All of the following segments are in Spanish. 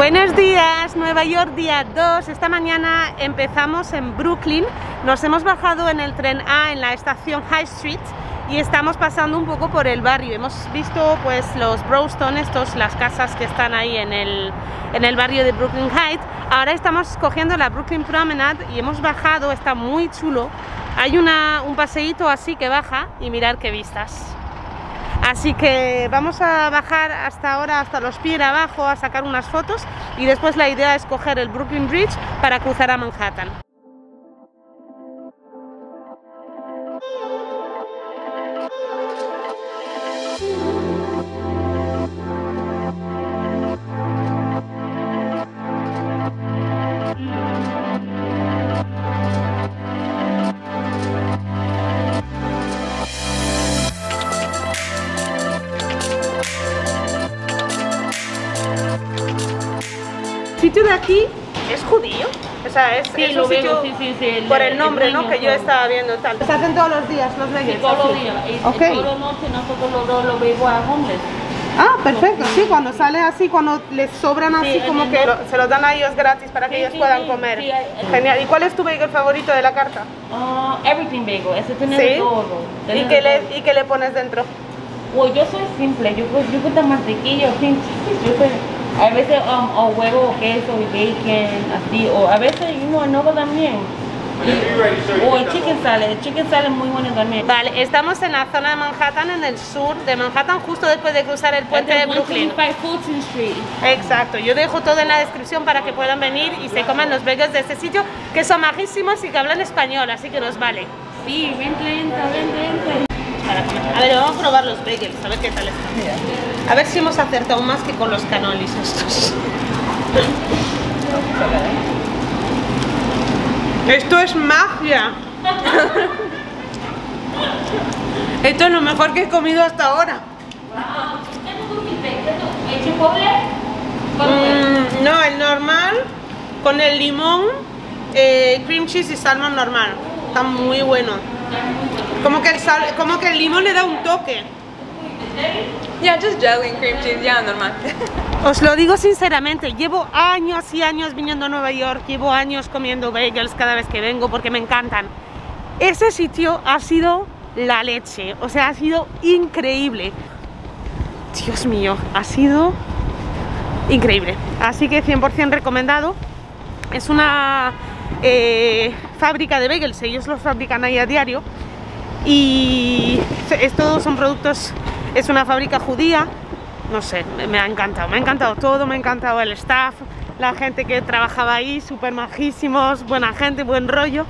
Buenos días, Nueva York día 2. Esta mañana empezamos en Brooklyn. Nos hemos bajado en el tren A en la estación High Street y estamos pasando un poco por el barrio. Hemos visto pues los Browston, estos, las casas que están ahí en el, en el barrio de Brooklyn Heights. Ahora estamos cogiendo la Brooklyn Promenade y hemos bajado, está muy chulo. Hay una, un paseíto así que baja y mirar qué vistas. Así que vamos a bajar hasta ahora, hasta los pies abajo, a sacar unas fotos y después la idea es coger el Brooklyn Bridge para cruzar a Manhattan. Sitio de aquí es judío. O sea, es, Sí, es lo un veo, sitio sí, sí, sí, el- por el el nombre, ¿no? Que yo estaba viendo tal. Se hacen todos los días los todos los así. días. Y, Ok. y todas las noches nosotros lo, lo vemos a homeless. Ah, perfecto. Sí, cuando sale así, cuando les sobran así, Sí, como que lo- se los dan a ellos gratis para que Sí, ellos sí, puedan sí, comer. Genial. ¿Y cuál es tu bagel favorito de la carta? Ah, everything bagel, ese tiene de todo. ¿Y qué, le. ¿Y qué le pones dentro? Pues yo soy simple, yo pues, yo con mantequilla cheese, yo soy, a veces um, o huevo o queso y bacon, así, o a veces, you know, no también. O el chicken salad, el chicken salad es muy bueno también. Vale, estamos en la zona de Manhattan, en el sur de Manhattan, justo después de cruzar el puente de Brooklyn. 125 Fulton Street. Exacto, yo dejo todo en la descripción para que puedan venir y se coman los bagels de este sitio, que son majísimos y que hablan español, así que nos vale. Sí, vente lenta, vente, vente. Para comer. A ver, vamos a probar los bagels, a ver qué tal están. A ver si hemos acertado más que con los canolis estos. Esto es magia. Esto es lo mejor que he comido hasta ahora. Mm, no, el normal con el limón, eh, cream cheese y salmón normal. Está muy bueno. Como que el, sal, como que el limón le da un toque. Yeah, just jelly and cream cheese. Yeah, normal. Os lo digo sinceramente, llevo años y años viniendo a Nueva York, llevo años comiendo bagels cada vez que vengo porque me encantan. Ese sitio ha sido la leche, o sea, ha sido increíble. Dios mío, ha sido increíble. Así que 100% recomendado. Es una eh, fábrica de bagels, ellos los fabrican ahí a diario. Y es, todos son productos, es una fábrica judía. No sé, me, ha encantado, me ha encantado todo, me ha encantado el staff, la gente que trabajaba ahí, súper majísimos, buena gente, buen rollo.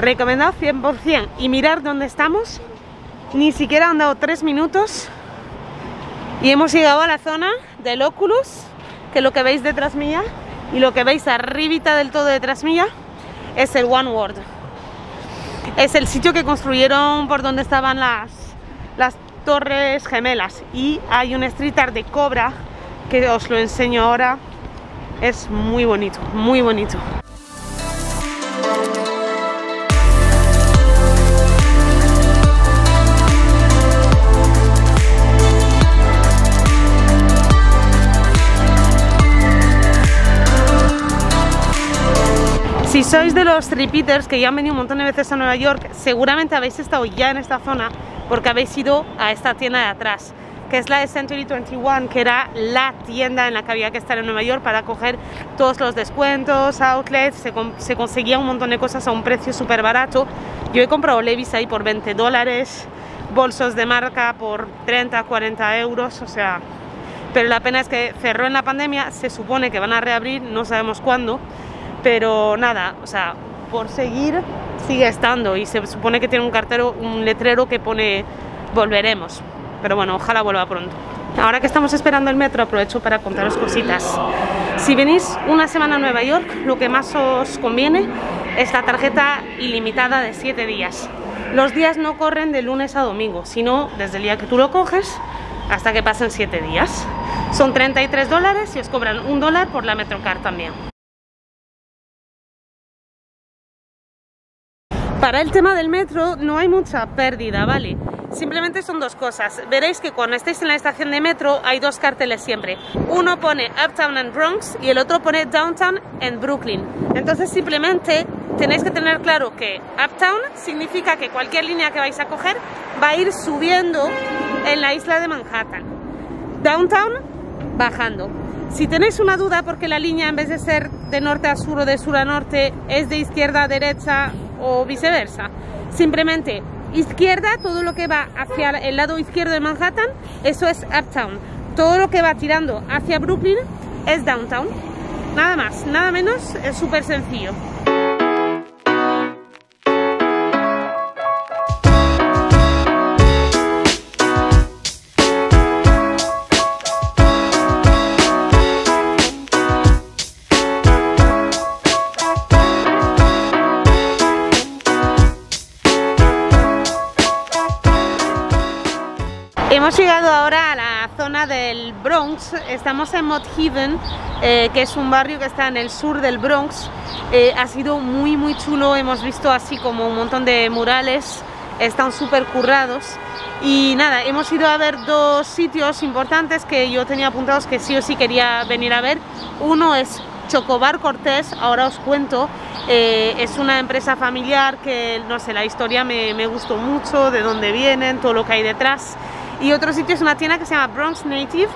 Recomendado 100%. Y mirar dónde estamos, ni siquiera han dado tres minutos y hemos llegado a la zona del Oculus, que lo que veis detrás mía y lo que veis arribita del todo detrás mía es el One World. Es el sitio que construyeron por donde estaban las, las torres gemelas y hay un street art de cobra que os lo enseño ahora. Es muy bonito, muy bonito. Si sois de los repeaters que ya han venido un montón de veces a Nueva York, seguramente habéis estado ya en esta zona porque habéis ido a esta tienda de atrás, que es la de Century 21, que era la tienda en la que había que estar en Nueva York para coger todos los descuentos, outlets, se, se conseguía un montón de cosas a un precio súper barato. Yo he comprado Levis ahí por 20 dólares, bolsos de marca por 30, 40 euros, o sea, pero la pena es que cerró en la pandemia, se supone que van a reabrir, no sabemos cuándo, pero nada, o sea, por seguir sigue estando y se supone que tiene un cartero, un letrero que pone volveremos, pero bueno, ojalá vuelva pronto. Ahora que estamos esperando el metro, aprovecho para contaros cositas. Si venís una semana a Nueva York, lo que más os conviene es la tarjeta ilimitada de 7 días. Los días no corren de lunes a domingo, sino desde el día que tú lo coges hasta que pasen 7 días. Son 33 dólares y os cobran un dólar por la Metrocard también. Para el tema del metro no hay mucha pérdida, ¿vale? simplemente son dos cosas. Veréis que cuando estéis en la estación de metro hay dos carteles siempre. Uno pone Uptown and Bronx y el otro pone Downtown and Brooklyn. Entonces simplemente tenéis que tener claro que Uptown significa que cualquier línea que vais a coger va a ir subiendo en la isla de Manhattan. Downtown bajando. Si tenéis una duda porque la línea en vez de ser de norte a sur o de sur a norte es de izquierda a derecha o viceversa, simplemente izquierda, todo lo que va hacia el lado izquierdo de Manhattan, eso es Uptown. Todo lo que va tirando hacia Brooklyn es Downtown. Nada más, nada menos, es súper sencillo. Hemos llegado ahora a la zona del Bronx, estamos en Mott Haven, eh, que es un barrio que está en el sur del Bronx. Eh, ha sido muy muy chulo, hemos visto así como un montón de murales, están súper currados. Y nada, hemos ido a ver dos sitios importantes que yo tenía apuntados que sí o sí quería venir a ver. Uno es Chocobar Cortés, ahora os cuento, eh, es una empresa familiar que, no sé, la historia me, me gustó mucho, de dónde vienen, todo lo que hay detrás. Y otro sitio es una tienda que se llama Bronx Native,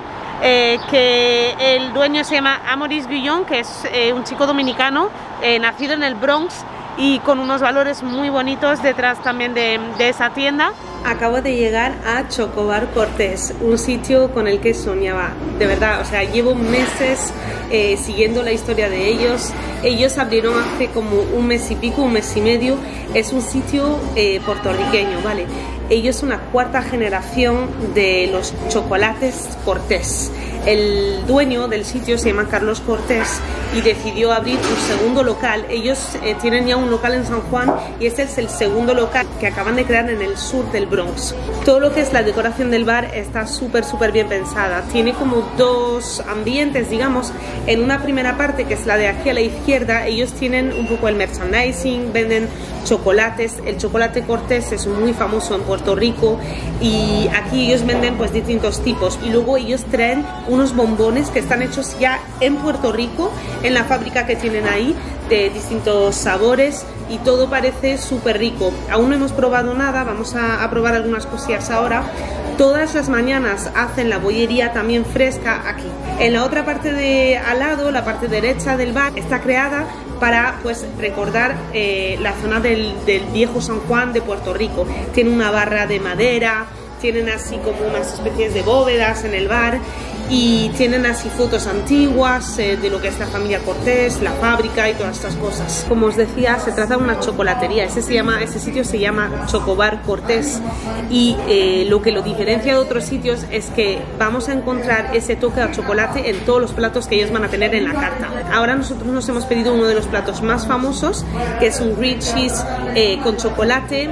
eh, que el dueño se llama Amoris Guillón, que es eh, un chico dominicano, eh, nacido en el Bronx y con unos valores muy bonitos detrás también de, de esa tienda. Acabo de llegar a Chocobar Cortés, un sitio con el que soñaba, de verdad, o sea, llevo meses eh, siguiendo la historia de ellos. Ellos abrieron hace como un mes y pico, un mes y medio. Es un sitio eh, puertorriqueño, ¿vale? Ellos son la cuarta generación de los chocolates Cortés. El dueño del sitio se llama Carlos Cortés y decidió abrir un segundo local. Ellos eh, tienen ya un local en San Juan y este es el segundo local que acaban de crear en el sur del Bronx. Todo lo que es la decoración del bar está súper, súper bien pensada. Tiene como dos ambientes, digamos. En una primera parte, que es la de aquí a la izquierda, ellos tienen un poco el merchandising, venden chocolates. El chocolate Cortés es muy famoso en Puerto Rico y aquí ellos venden pues distintos tipos. Y luego ellos traen unos bombones que están hechos ya en Puerto Rico, en la fábrica que tienen ahí, de distintos sabores y todo parece súper rico. Aún no hemos probado nada, vamos a, probar algunas cosillas ahora. Todas las mañanas hacen la bollería también fresca aquí. En la otra parte de al lado, la parte derecha del bar, está creada para pues recordar eh, la zona del, del viejo San Juan de Puerto Rico. Tiene una barra de madera, tienen así como unas especies de bóvedas en el bar y tienen así fotos antiguas eh, de lo que es la familia Cortés, la fábrica y todas estas cosas. Como os decía, se trata de una chocolatería. Ese, se llama, ese sitio se llama Chocobar Cortés y eh, lo que lo diferencia de otros sitios es que vamos a encontrar ese toque a chocolate en todos los platos que ellos van a tener en la carta. Ahora nosotros nos hemos pedido uno de los platos más famosos, que es un grilled cheese eh, con chocolate.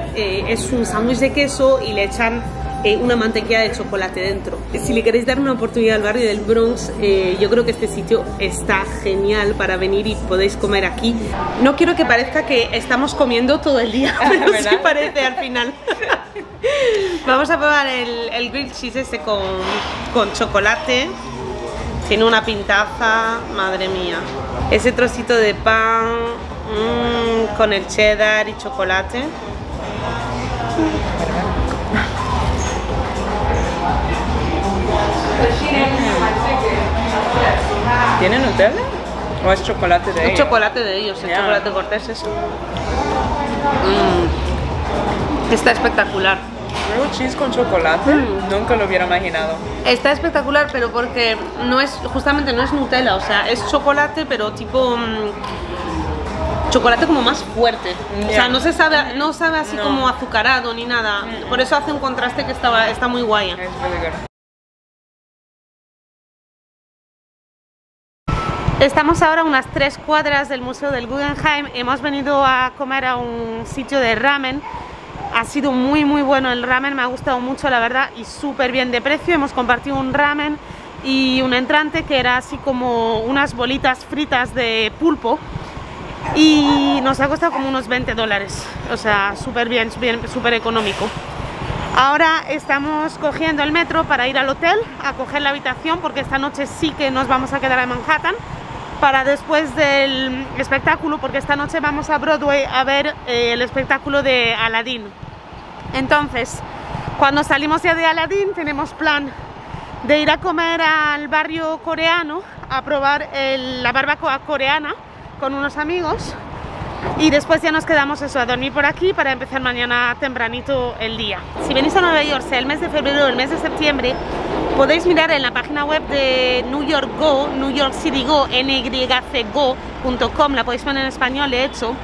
es un sándwich de queso y le echan eh, una mantequilla de chocolate dentro. Si le queréis dar una oportunidad al barrio del Bronx, eh, yo creo que este sitio está genial para venir y podéis comer aquí. No quiero que parezca que estamos comiendo todo el día, pero sí parece al final. Vamos a probar el, el grilled cheese este con, con chocolate. Tiene una pintaza, madre mía. Ese trocito de pan mmm, con el cheddar y chocolate. ¿Tiene Nutella? ¿O es chocolate de Es ellos? chocolate de ellos, el chocolate cortés eso. Mm. Está espectacular. Grilled cheese con chocolate? Mm. Nunca lo hubiera imaginado. Está espectacular, pero porque no es, justamente no es Nutella, o sea, es chocolate, pero tipo mm, chocolate como más fuerte. O sea, no se sabe, no sabe así No. como azucarado ni nada. Por eso hace un contraste que estaba, está muy guay. Es really Estamos ahora a unas tres cuadras del Museo del Guggenheim. Hemos venido a comer a un sitio de ramen. Ha sido muy muy bueno el ramen, me ha gustado mucho la verdad y súper bien de precio. Hemos compartido un ramen y un entrante que era así como unas bolitas fritas de pulpo y nos ha costado como unos 20 dólares. O sea, súper bien, súper económico. Ahora estamos cogiendo el metro para ir al hotel a coger la habitación porque esta noche sí que nos vamos a quedar en Manhattan para después del espectáculo porque esta noche vamos a Broadway a ver eh, el espectáculo de Aladdin. Entonces, cuando salimos ya de Aladdin tenemos plan de ir a comer al barrio coreano a probar la barbacoa coreana con unos amigos y después ya nos quedamos eso, a dormir por aquí para empezar mañana tempranito el día. Si venís a Nueva York, sea el mes de febrero o el mes de septiembre, podéis mirar en la página web de New York Go, New York City Go, nycgo.com, la podéis poner en español, de hecho.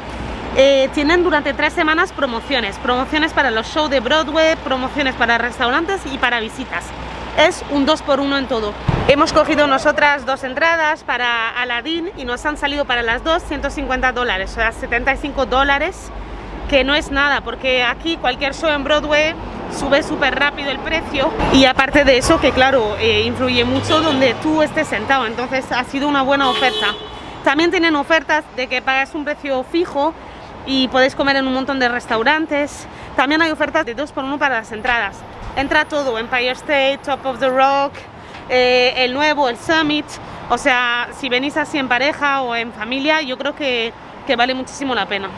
Eh, tienen durante tres semanas promociones, promociones para los shows de Broadway, promociones para restaurantes y para visitas es un 2 por 1 en todo. Hemos cogido nosotras dos entradas para Aladdin y nos han salido para las dos 150 dólares, o sea, 75 dólares, que no es nada, porque aquí cualquier show en Broadway sube súper rápido el precio y aparte de eso, que claro, eh, influye mucho donde tú estés sentado, entonces ha sido una buena oferta. También tienen ofertas de que pagas un precio fijo y podéis comer en un montón de restaurantes. También hay ofertas de 2 por 1 para las entradas entra todo, Empire State, Top of the Rock, eh, el nuevo, el Summit, o sea, si venís así en pareja o en familia, yo creo que, que vale muchísimo la pena.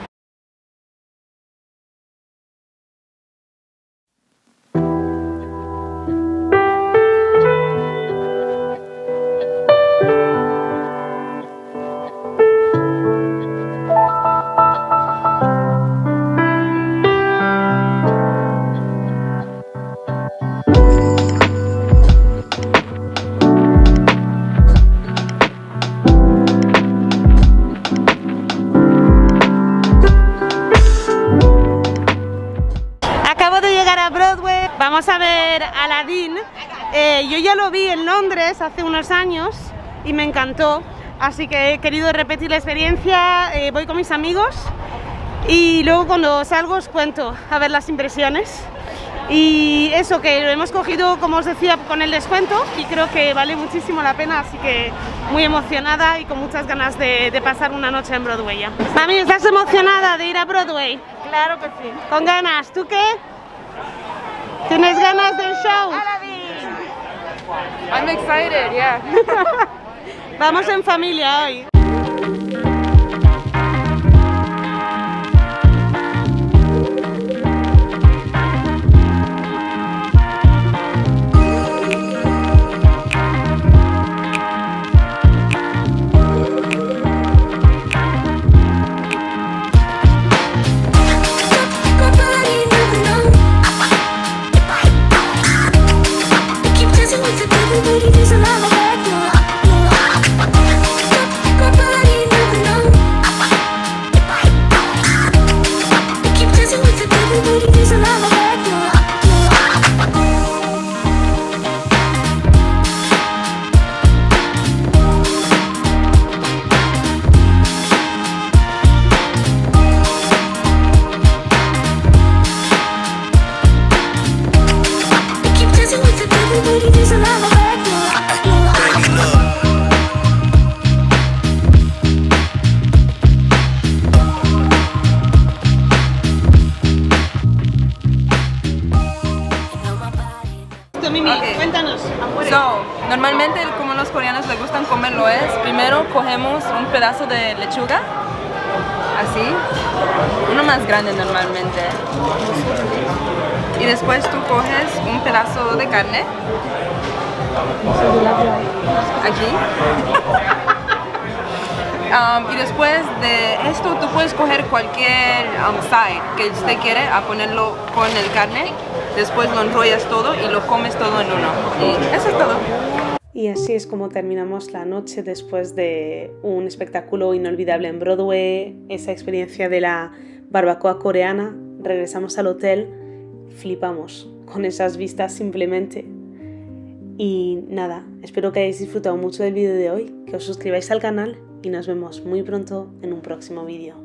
Aladdin. Eh, yo ya lo vi en Londres hace unos años y me encantó. Así que he querido repetir la experiencia. Eh, voy con mis amigos y luego cuando salgo os cuento a ver las impresiones. Y eso que lo hemos cogido, como os decía, con el descuento y creo que vale muchísimo la pena, así que muy emocionada y con muchas ganas de, de pasar una noche en Broadway ya. Mami, ¿estás emocionada de ir a Broadway? Claro que sí. Con ganas, ¿tú qué? ¿Tienes ganas del show? I'm excited, yeah. Vamos en familia hoy. Un pedazo de lechuga, así, uno más grande normalmente, y después tú coges un pedazo de carne, aquí, Um, y después de esto tú puedes coger cualquier um, side que usted quiere a ponerlo con el carne, después lo enrollas todo y lo comes todo en uno. Y eso es todo. Y así es como terminamos la noche después de un espectáculo inolvidable en Broadway, esa experiencia de la barbacoa coreana. Regresamos al hotel, flipamos con esas vistas simplemente. Y nada, espero que hayáis disfrutado mucho del vídeo de hoy, que os suscribáis al canal y nos vemos muy pronto en un próximo vídeo.